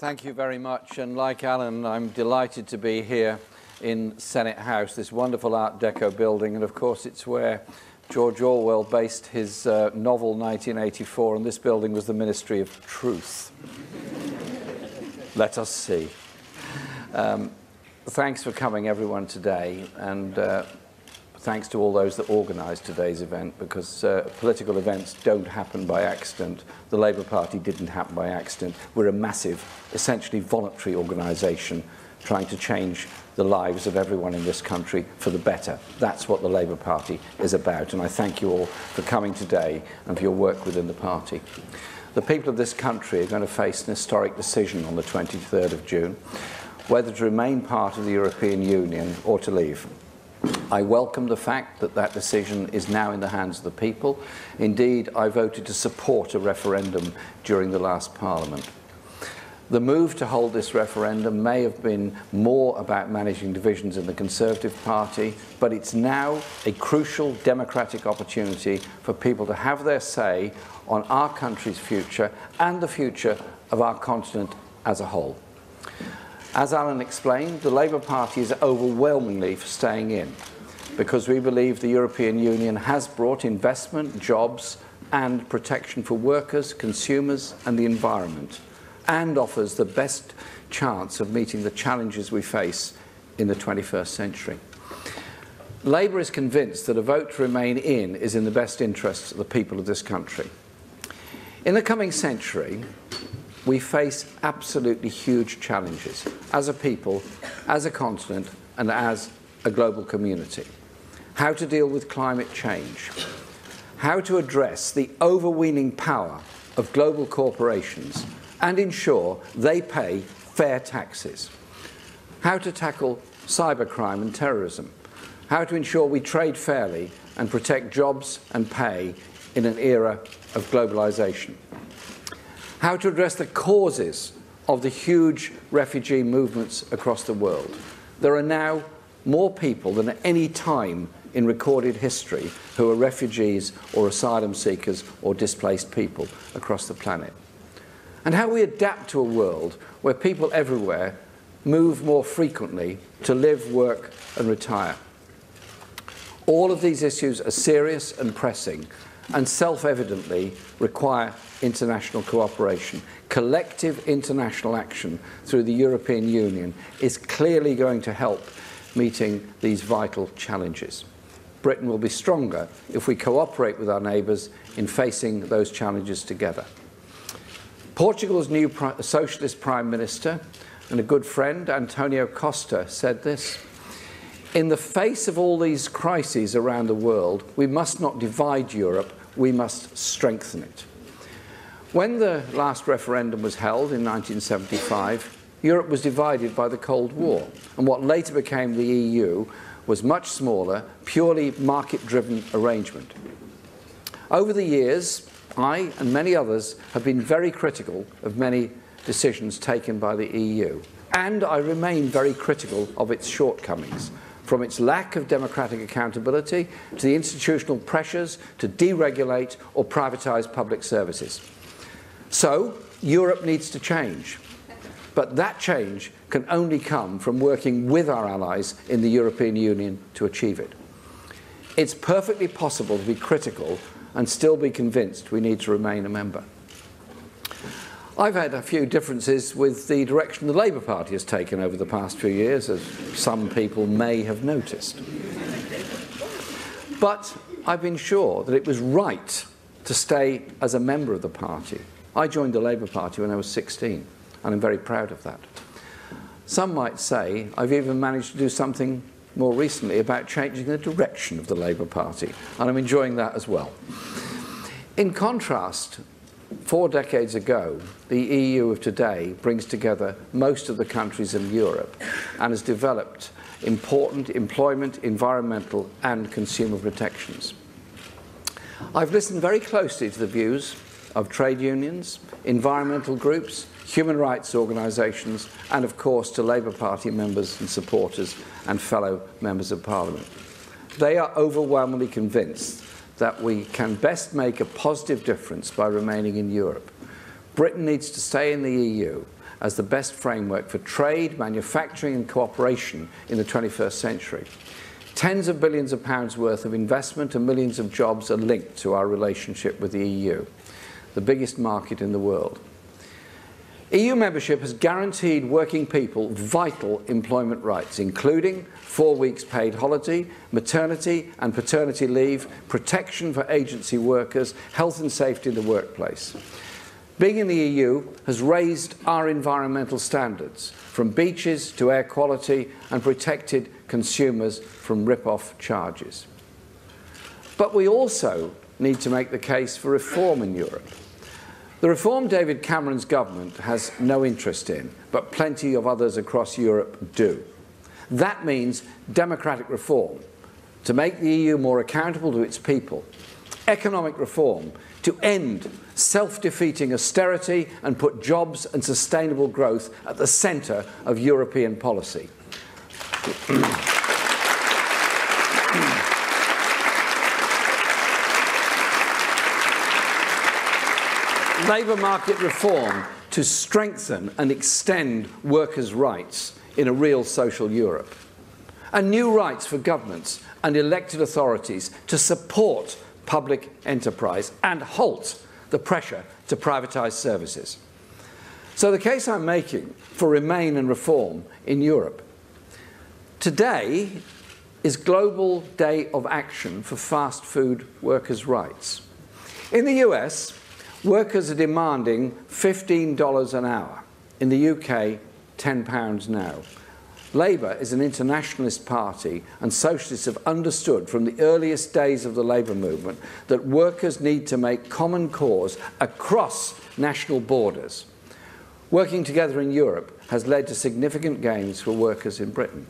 Thank you very much. And like Alan, I'm delighted to be here in Senate House, this wonderful Art Deco building. And of course, it's where George Orwell based his uh, novel 1984, and this building was the Ministry of Truth. Let us see. Um, thanks for coming, everyone, today. And uh, thanks to all those that organised today's event because uh, political events don't happen by accident. The Labour Party didn't happen by accident. We're a massive, essentially voluntary organisation trying to change the lives of everyone in this country for the better. That's what the Labour Party is about, and I thank you all for coming today and for your work within the party. The people of this country are going to face an historic decision on the 23rd of June, whether to remain part of the European Union or to leave. I welcome the fact that that decision is now in the hands of the people. Indeed, I voted to support a referendum during the last Parliament. The move to hold this referendum may have been more about managing divisions in the Conservative Party, but it's now a crucial democratic opportunity for people to have their say on our country's future and the future of our continent as a whole. As Alan explained, the Labour Party is overwhelmingly for staying in because we believe the European Union has brought investment, jobs and protection for workers, consumers and the environment and offers the best chance of meeting the challenges we face in the 21st century. Labour is convinced that a vote to remain in is in the best interests of the people of this country. In the coming century, we face absolutely huge challenges as a people, as a continent, and as a global community. How to deal with climate change, how to address the overweening power of global corporations and ensure they pay fair taxes, how to tackle cybercrime and terrorism, how to ensure we trade fairly and protect jobs and pay in an era of globalization how to address the causes of the huge refugee movements across the world. There are now more people than at any time in recorded history who are refugees or asylum seekers or displaced people across the planet. And how we adapt to a world where people everywhere move more frequently to live, work and retire. All of these issues are serious and pressing and self-evidently require international cooperation. Collective international action through the European Union is clearly going to help meeting these vital challenges. Britain will be stronger if we cooperate with our neighbours in facing those challenges together. Portugal's new pri socialist prime minister and a good friend, Antonio Costa, said this. In the face of all these crises around the world, we must not divide Europe, we must strengthen it. When the last referendum was held in 1975, Europe was divided by the Cold War, and what later became the EU was much smaller, purely market-driven arrangement. Over the years, I and many others have been very critical of many decisions taken by the EU, and I remain very critical of its shortcomings from its lack of democratic accountability to the institutional pressures to deregulate or privatise public services. So, Europe needs to change. But that change can only come from working with our allies in the European Union to achieve it. It's perfectly possible to be critical and still be convinced we need to remain a member. I've had a few differences with the direction the Labour Party has taken over the past few years, as some people may have noticed. But I've been sure that it was right to stay as a member of the party. I joined the Labour Party when I was 16, and I'm very proud of that. Some might say I've even managed to do something more recently about changing the direction of the Labour Party, and I'm enjoying that as well. In contrast, Four decades ago, the EU of today brings together most of the countries in Europe and has developed important employment, environmental and consumer protections. I've listened very closely to the views of trade unions, environmental groups, human rights organisations and of course to Labour Party members and supporters and fellow members of Parliament. They are overwhelmingly convinced that we can best make a positive difference by remaining in Europe. Britain needs to stay in the EU as the best framework for trade, manufacturing and cooperation in the 21st century. Tens of billions of pounds worth of investment and millions of jobs are linked to our relationship with the EU, the biggest market in the world. EU membership has guaranteed working people vital employment rights, including four weeks paid holiday, maternity and paternity leave, protection for agency workers, health and safety in the workplace. Being in the EU has raised our environmental standards, from beaches to air quality, and protected consumers from rip-off charges. But we also need to make the case for reform in Europe. The reform David Cameron's government has no interest in, but plenty of others across Europe do. That means democratic reform, to make the EU more accountable to its people, economic reform, to end self-defeating austerity and put jobs and sustainable growth at the centre of European policy. labour market reform to strengthen and extend workers' rights in a real social Europe. And new rights for governments and elected authorities to support public enterprise and halt the pressure to privatise services. So the case I'm making for Remain and reform in Europe. Today is Global Day of Action for Fast Food Workers' Rights. In the US, Workers are demanding $15 an hour. In the UK, £10 now. Labour is an internationalist party, and socialists have understood from the earliest days of the labour movement that workers need to make common cause across national borders. Working together in Europe has led to significant gains for workers in Britain,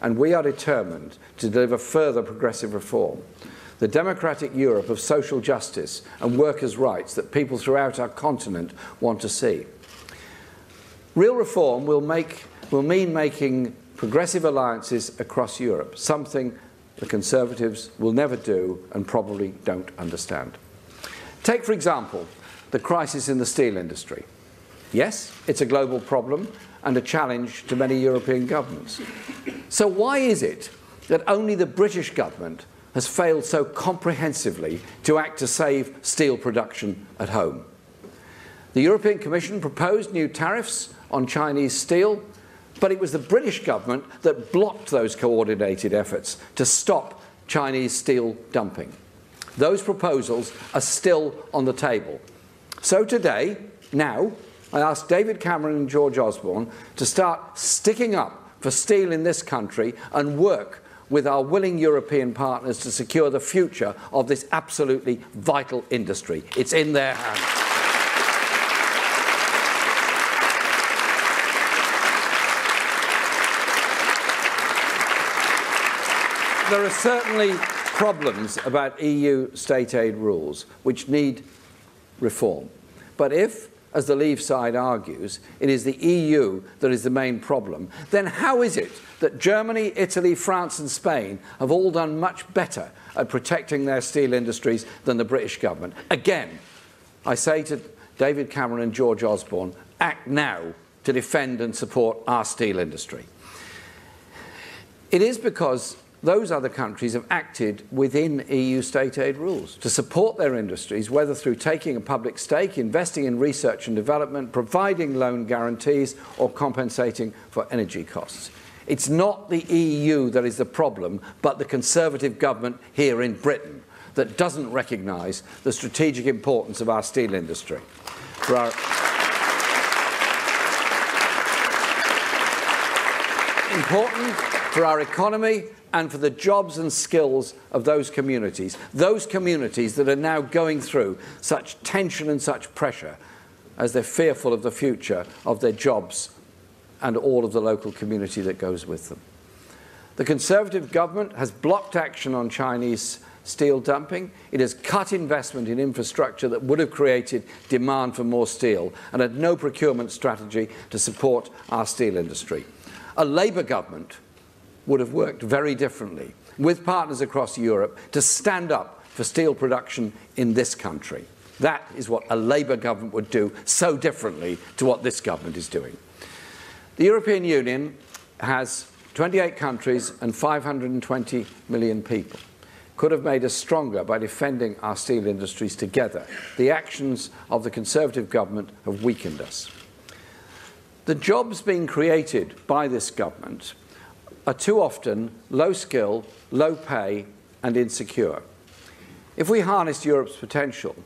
and we are determined to deliver further progressive reform the democratic Europe of social justice and workers' rights that people throughout our continent want to see. Real reform will, make, will mean making progressive alliances across Europe, something the Conservatives will never do and probably don't understand. Take, for example, the crisis in the steel industry. Yes, it's a global problem and a challenge to many European governments. So why is it that only the British government has failed so comprehensively to act to save steel production at home. The European Commission proposed new tariffs on Chinese steel, but it was the British government that blocked those coordinated efforts to stop Chinese steel dumping. Those proposals are still on the table. So today, now, I ask David Cameron and George Osborne to start sticking up for steel in this country and work with our willing European partners to secure the future of this absolutely vital industry. It's in their hands. There are certainly problems about EU state aid rules which need reform. But if as the Leave side argues, it is the EU that is the main problem, then how is it that Germany, Italy, France and Spain have all done much better at protecting their steel industries than the British government? Again, I say to David Cameron and George Osborne, act now to defend and support our steel industry. It is because those other countries have acted within EU state aid rules to support their industries, whether through taking a public stake, investing in research and development, providing loan guarantees, or compensating for energy costs. It's not the EU that is the problem, but the Conservative government here in Britain that doesn't recognise the strategic importance of our steel industry. For our important for our economy and for the jobs and skills of those communities, those communities that are now going through such tension and such pressure as they're fearful of the future of their jobs and all of the local community that goes with them. The Conservative government has blocked action on Chinese steel dumping. It has cut investment in infrastructure that would have created demand for more steel and had no procurement strategy to support our steel industry. A Labour government would have worked very differently with partners across Europe to stand up for steel production in this country. That is what a Labour government would do so differently to what this government is doing. The European Union has 28 countries and 520 million people. Could have made us stronger by defending our steel industries together. The actions of the Conservative government have weakened us. The jobs being created by this government are too often low skill, low pay, and insecure. If we harnessed Europe's potential,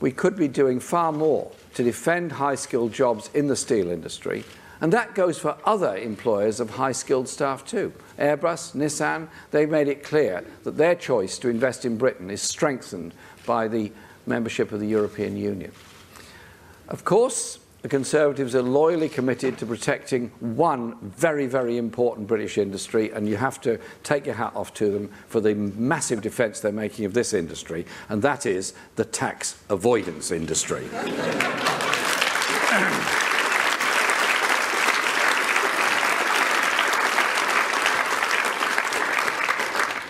we could be doing far more to defend high skilled jobs in the steel industry, and that goes for other employers of high skilled staff too. Airbus, Nissan, they've made it clear that their choice to invest in Britain is strengthened by the membership of the European Union. Of course, the Conservatives are loyally committed to protecting one very, very important British industry, and you have to take your hat off to them for the massive defence they're making of this industry, and that is the tax avoidance industry.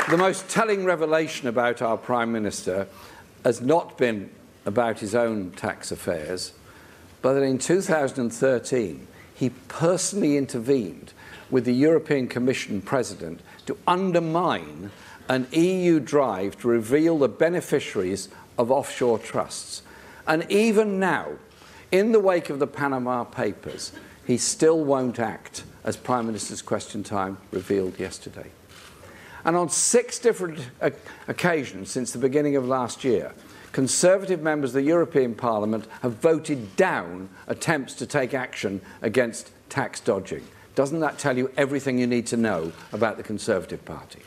the most telling revelation about our Prime Minister has not been about his own tax affairs, but that in 2013 he personally intervened with the European Commission President to undermine an EU drive to reveal the beneficiaries of offshore trusts. And even now, in the wake of the Panama Papers, he still won't act, as Prime Minister's Question Time revealed yesterday. And on six different occasions since the beginning of last year, Conservative members of the European Parliament have voted down attempts to take action against tax dodging. Doesn't that tell you everything you need to know about the Conservative Party?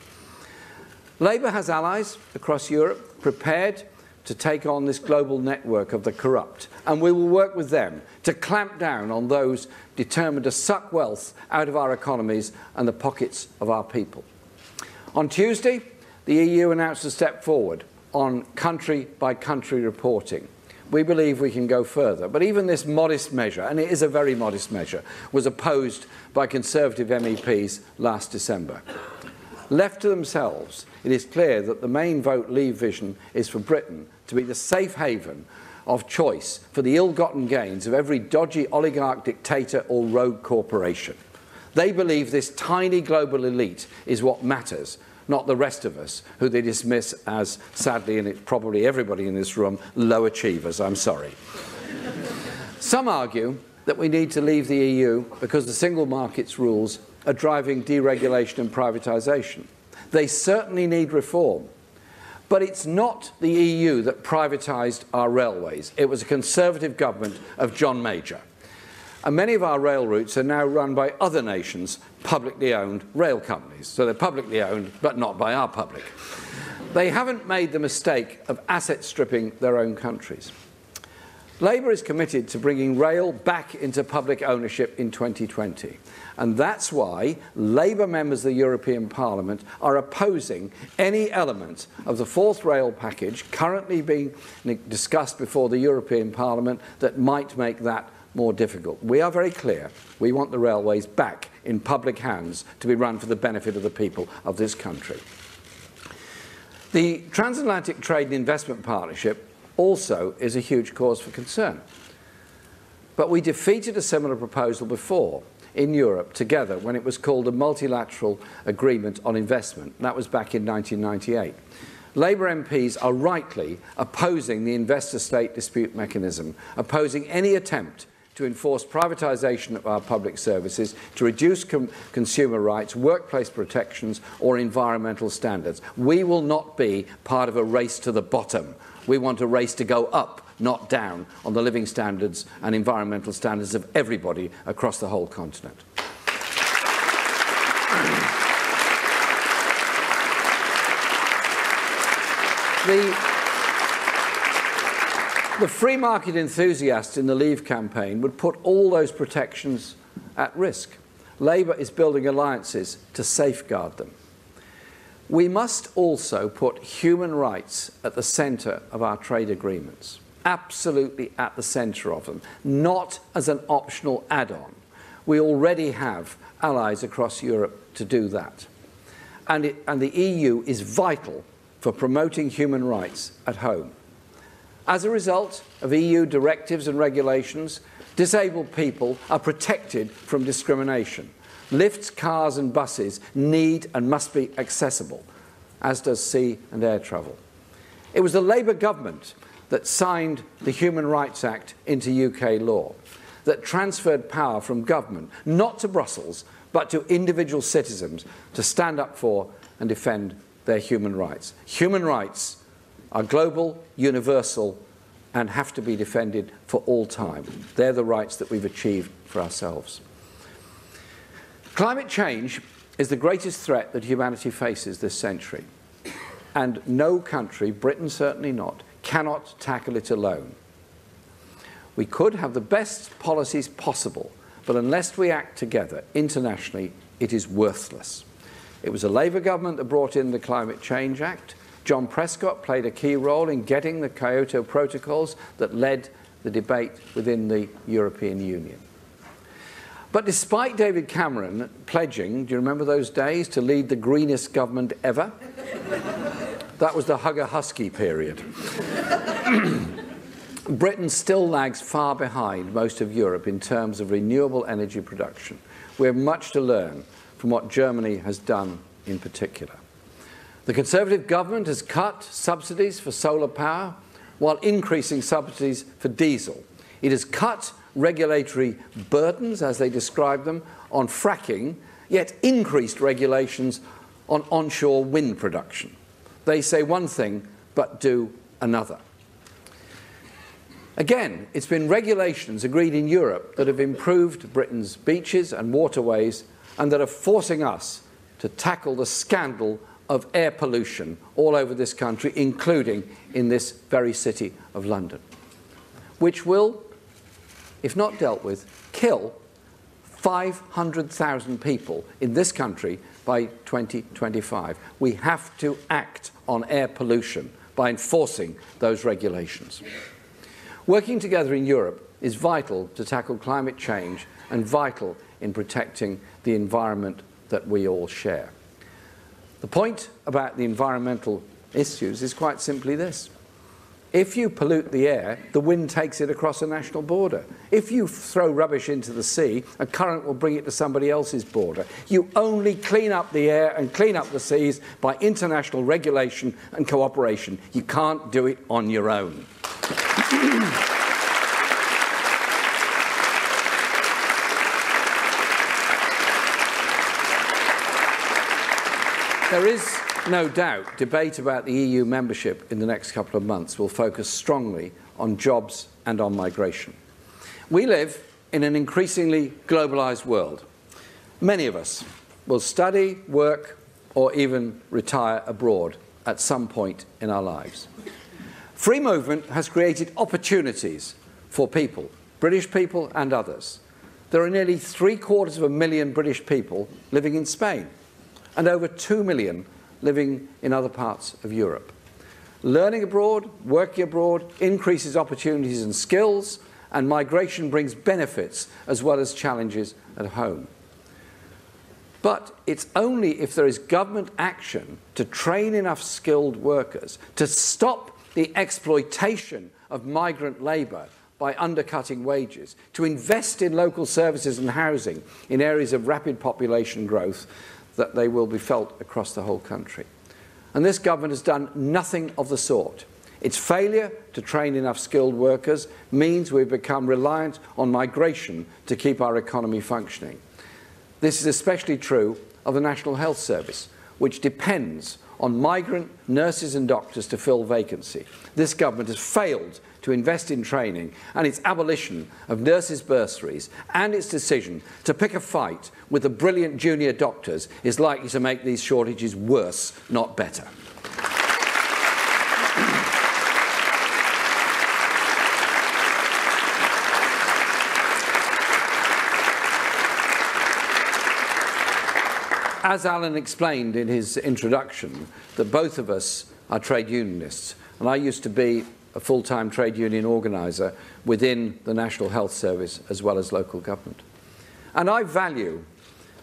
Labour has allies across Europe prepared to take on this global network of the corrupt, and we will work with them to clamp down on those determined to suck wealth out of our economies and the pockets of our people. On Tuesday, the EU announced a step forward on country by country reporting. We believe we can go further. But even this modest measure, and it is a very modest measure, was opposed by Conservative MEPs last December. Left to themselves, it is clear that the main vote leave vision is for Britain to be the safe haven of choice for the ill gotten gains of every dodgy oligarch dictator or rogue corporation. They believe this tiny global elite is what matters not the rest of us, who they dismiss as, sadly, and it's probably everybody in this room, low achievers. I'm sorry. Some argue that we need to leave the EU because the single market's rules are driving deregulation and privatisation. They certainly need reform. But it's not the EU that privatised our railways. It was a Conservative government of John Major. And many of our rail routes are now run by other nations' publicly owned rail companies. So they're publicly owned, but not by our public. They haven't made the mistake of asset stripping their own countries. Labour is committed to bringing rail back into public ownership in 2020. And that's why Labour members of the European Parliament are opposing any element of the fourth rail package currently being discussed before the European Parliament that might make that more difficult. We are very clear. We want the railways back in public hands to be run for the benefit of the people of this country. The Transatlantic Trade and Investment Partnership also is a huge cause for concern. But we defeated a similar proposal before in Europe together when it was called a multilateral agreement on investment. That was back in 1998. Labour MPs are rightly opposing the investor state dispute mechanism, opposing any attempt to enforce privatisation of our public services, to reduce consumer rights, workplace protections or environmental standards. We will not be part of a race to the bottom. We want a race to go up, not down, on the living standards and environmental standards of everybody across the whole continent. the the free market enthusiasts in the Leave campaign would put all those protections at risk. Labour is building alliances to safeguard them. We must also put human rights at the centre of our trade agreements, absolutely at the centre of them, not as an optional add on. We already have allies across Europe to do that. And, it, and the EU is vital for promoting human rights at home. As a result of EU directives and regulations, disabled people are protected from discrimination. Lifts, cars and buses need and must be accessible, as does sea and air travel. It was the Labour government that signed the Human Rights Act into UK law, that transferred power from government, not to Brussels, but to individual citizens to stand up for and defend their human rights. Human rights are global, universal, and have to be defended for all time. They're the rights that we've achieved for ourselves. Climate change is the greatest threat that humanity faces this century. And no country, Britain certainly not, cannot tackle it alone. We could have the best policies possible, but unless we act together internationally, it is worthless. It was a Labour government that brought in the Climate Change Act. John Prescott played a key role in getting the Kyoto protocols that led the debate within the European Union. But despite David Cameron pledging, do you remember those days, to lead the greenest government ever? that was the Hugger Husky period. Britain still lags far behind most of Europe in terms of renewable energy production. We have much to learn from what Germany has done in particular. The Conservative government has cut subsidies for solar power while increasing subsidies for diesel. It has cut regulatory burdens, as they describe them, on fracking, yet increased regulations on onshore wind production. They say one thing but do another. Again, it's been regulations agreed in Europe that have improved Britain's beaches and waterways and that are forcing us to tackle the scandal of air pollution all over this country, including in this very city of London, which will, if not dealt with, kill 500,000 people in this country by 2025. We have to act on air pollution by enforcing those regulations. Working together in Europe is vital to tackle climate change and vital in protecting the environment that we all share. The point about the environmental issues is quite simply this. If you pollute the air, the wind takes it across a national border. If you throw rubbish into the sea, a current will bring it to somebody else's border. You only clean up the air and clean up the seas by international regulation and cooperation. You can't do it on your own. There is no doubt debate about the EU membership in the next couple of months will focus strongly on jobs and on migration. We live in an increasingly globalised world. Many of us will study, work, or even retire abroad at some point in our lives. Free movement has created opportunities for people, British people and others. There are nearly three quarters of a million British people living in Spain and over 2 million living in other parts of Europe. Learning abroad, working abroad increases opportunities and skills, and migration brings benefits as well as challenges at home. But it's only if there is government action to train enough skilled workers to stop the exploitation of migrant labour by undercutting wages, to invest in local services and housing in areas of rapid population growth, that they will be felt across the whole country. And this government has done nothing of the sort. Its failure to train enough skilled workers means we've become reliant on migration to keep our economy functioning. This is especially true of the National Health Service, which depends on migrant nurses and doctors to fill vacancy. This government has failed to invest in training and its abolition of nurses' bursaries and its decision to pick a fight with the brilliant junior doctors is likely to make these shortages worse, not better. As Alan explained in his introduction, that both of us are trade unionists, and I used to be a full-time trade union organiser within the National Health Service as well as local government. And I value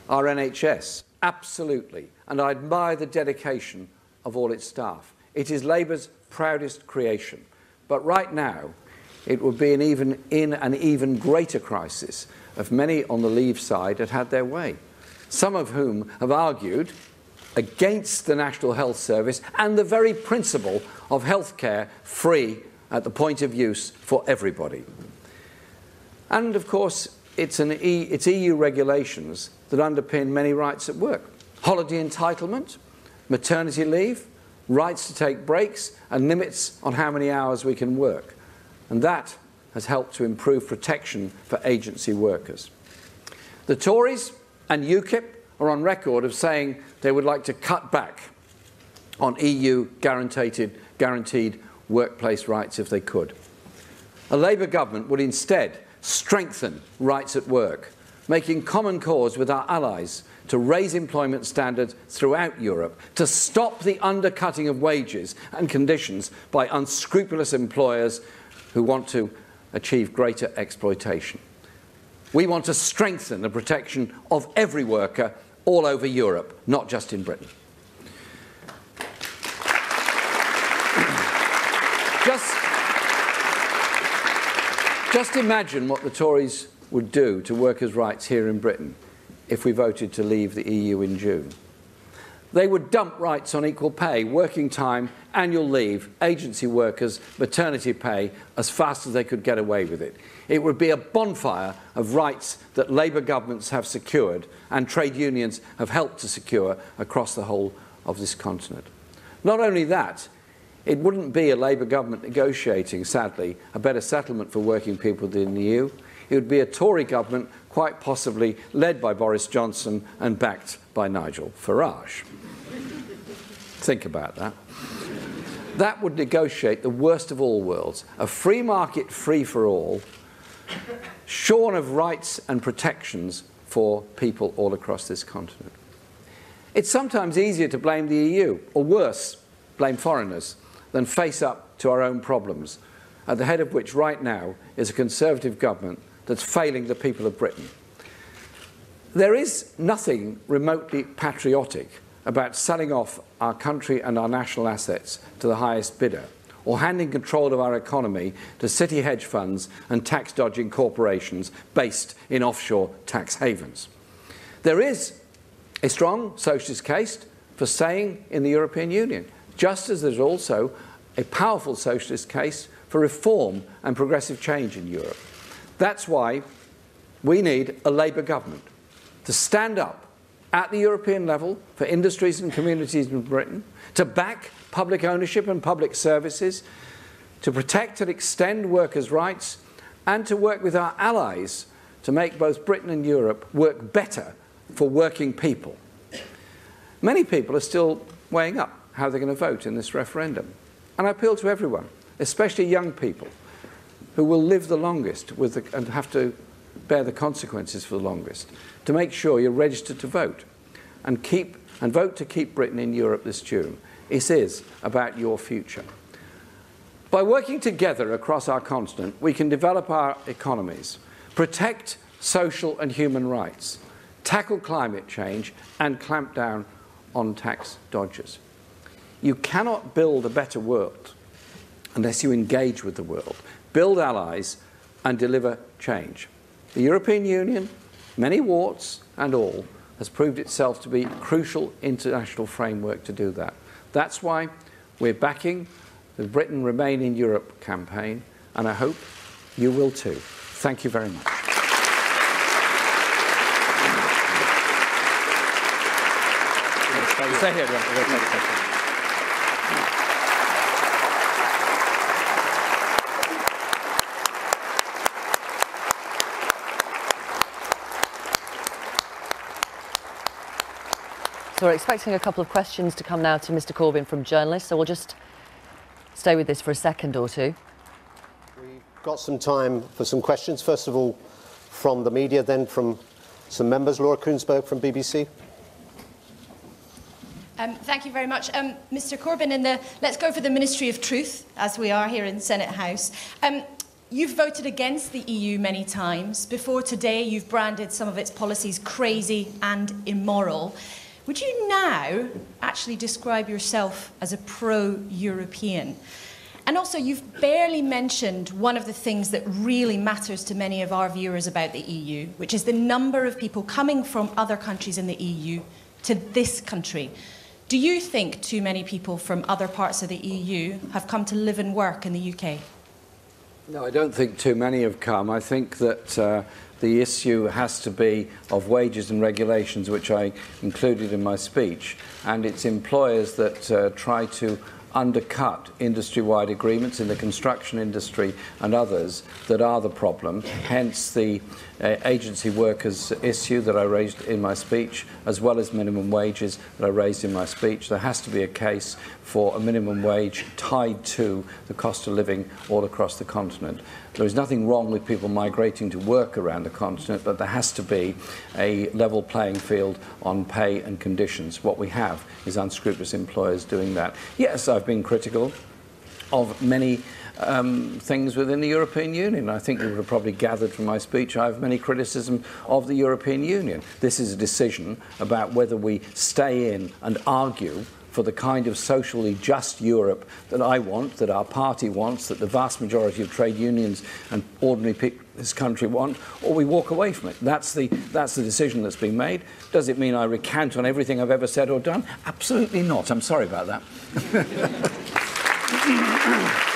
our NHS, absolutely, and I admire the dedication of all its staff. it is Labour's proudest creation. But right now, it would be an even, in an even greater crisis if many on the Leave side had had their way, some of whom have argued against the National Health Service and the very principle of healthcare free at the point of use for everybody. And of course, it's, an e, it's EU regulations that underpin many rights at work. Holiday entitlement, maternity leave, rights to take breaks, and limits on how many hours we can work. And that has helped to improve protection for agency workers. The Tories and UKIP are on record of saying they would like to cut back on EU guaranteed, guaranteed workplace rights if they could. A Labour government would instead strengthen rights at work, making common cause with our allies to raise employment standards throughout Europe, to stop the undercutting of wages and conditions by unscrupulous employers who want to achieve greater exploitation. We want to strengthen the protection of every worker all over Europe, not just in Britain. just, just imagine what the Tories would do to workers' rights here in Britain if we voted to leave the EU in June. They would dump rights on equal pay, working time, annual leave, agency workers, maternity pay as fast as they could get away with it. It would be a bonfire of rights that Labour governments have secured and trade unions have helped to secure across the whole of this continent. Not only that, it wouldn't be a Labour government negotiating, sadly, a better settlement for working people than the EU. It would be a Tory government, quite possibly led by Boris Johnson and backed by Nigel Farage. Think about that. That would negotiate the worst of all worlds a free market, free for all, shorn of rights and protections for people all across this continent. It's sometimes easier to blame the EU, or worse, blame foreigners, than face up to our own problems, at the head of which right now is a Conservative government that's failing the people of Britain. There is nothing remotely patriotic about selling off our country and our national assets to the highest bidder or handing control of our economy to city hedge funds and tax dodging corporations based in offshore tax havens. There is a strong socialist case for staying in the European Union, just as there's also a powerful socialist case for reform and progressive change in Europe. That's why we need a Labour government to stand up at the European level for industries and communities in Britain, to back public ownership and public services, to protect and extend workers' rights, and to work with our allies to make both Britain and Europe work better for working people. Many people are still weighing up how they're going to vote in this referendum. And I appeal to everyone, especially young people, who will live the longest with the, and have to bear the consequences for the longest, to make sure you're registered to vote and keep and vote to keep Britain in Europe this June. It is about your future. By working together across our continent, we can develop our economies, protect social and human rights, tackle climate change, and clamp down on tax dodgers. You cannot build a better world unless you engage with the world, build allies, and deliver change. The European Union, many warts and all, has proved itself to be a crucial international framework to do that. That's why we're backing the Britain Remain in Europe campaign, and I hope you will too. Thank you very much. Stay here, So we're expecting a couple of questions to come now to Mr Corbyn from journalists, so we'll just stay with this for a second or two. We've got some time for some questions. First of all, from the media, then from some members. Laura Kuenssberg from BBC. Um, thank you very much. Um, Mr Corbyn, in the, let's go for the Ministry of Truth, as we are here in Senate House. Um, You've voted against the EU many times. Before today, you've branded some of its policies crazy and immoral. Would you now actually describe yourself as a pro European? And also, you've barely mentioned one of the things that really matters to many of our viewers about the EU, which is the number of people coming from other countries in the EU to this country. Do you think too many people from other parts of the EU have come to live and work in the UK? No, I don't think too many have come. I think that uh, the issue has to be of wages and regulations, which I included in my speech, and it's employers that uh, try to undercut industry-wide agreements in the construction industry and others that are the problem. Hence the uh, agency workers issue that I raised in my speech, as well as minimum wages that I raised in my speech. There has to be a case for a minimum wage tied to the cost of living all across the continent. There is nothing wrong with people migrating to work around the continent, but there has to be a level playing field on pay and conditions. What we have is unscrupulous employers doing that. Yes, I've been critical of many um, things within the European Union. I think you would have probably gathered from my speech I have many criticism of the European Union. This is a decision about whether we stay in and argue for the kind of socially just Europe that I want, that our party wants, that the vast majority of trade unions and ordinary people in this country want, or we walk away from it. That's the, that's the decision that's been made. Does it mean I recant on everything I've ever said or done? Absolutely not. I'm sorry about that.